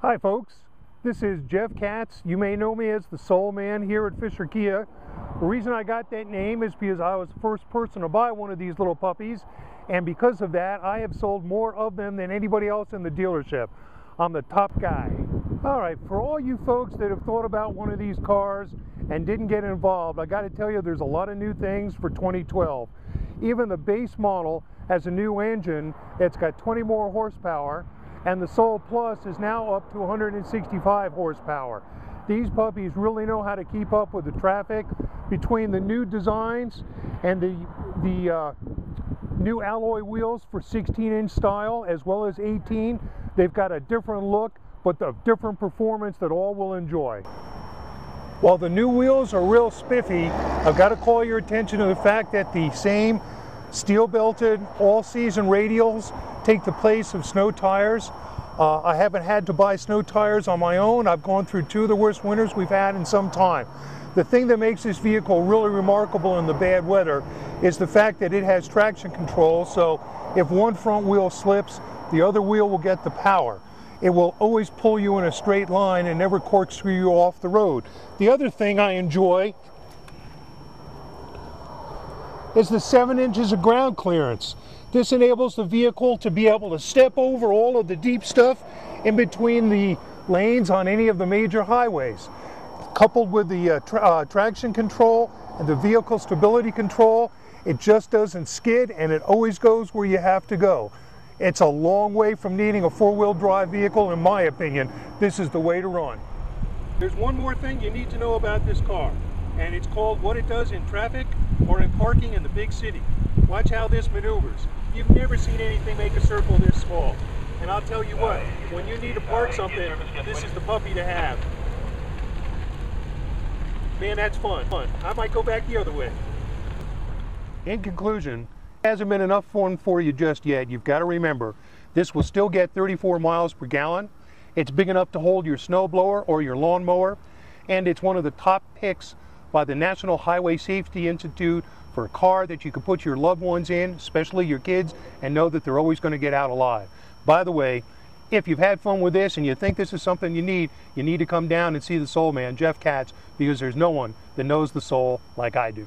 Hi folks, this is Jeff Katz. You may know me as the Soul Man here at Fisher Kia. The reason I got that name is because I was the first person to buy one of these little puppies and because of that I have sold more of them than anybody else in the dealership. I'm the top guy. All right, for all you folks that have thought about one of these cars and didn't get involved, I got to tell you there's a lot of new things for 2012. Even the base model has a new engine that's got 20 more horsepower and the Soul Plus is now up to 165 horsepower. These puppies really know how to keep up with the traffic between the new designs and the, the uh, new alloy wheels for 16 inch style as well as 18. They've got a different look but a different performance that all will enjoy. While the new wheels are real spiffy, I've got to call your attention to the fact that the same steel belted all season radials take the place of snow tires. Uh, I haven't had to buy snow tires on my own. I've gone through two of the worst winters we've had in some time. The thing that makes this vehicle really remarkable in the bad weather is the fact that it has traction control. So if one front wheel slips, the other wheel will get the power. It will always pull you in a straight line and never corkscrew you off the road. The other thing I enjoy is the seven inches of ground clearance. This enables the vehicle to be able to step over all of the deep stuff in between the lanes on any of the major highways. Coupled with the uh, tra uh, traction control and the vehicle stability control, it just doesn't skid and it always goes where you have to go. It's a long way from needing a four-wheel drive vehicle, in my opinion. This is the way to run. There's one more thing you need to know about this car and it's called What It Does in Traffic or in Parking in the Big City. Watch how this maneuvers. You've never seen anything make a circle this small. And I'll tell you what, when you need to park something, this is the puppy to have. Man, that's fun. fun. I might go back the other way. In conclusion, hasn't been enough fun for you just yet. You've got to remember, this will still get 34 miles per gallon. It's big enough to hold your snowblower or your lawnmower, and it's one of the top picks by the National Highway Safety Institute for a car that you can put your loved ones in, especially your kids, and know that they're always going to get out alive. By the way, if you've had fun with this and you think this is something you need, you need to come down and see the Soul Man, Jeff Katz, because there's no one that knows the soul like I do.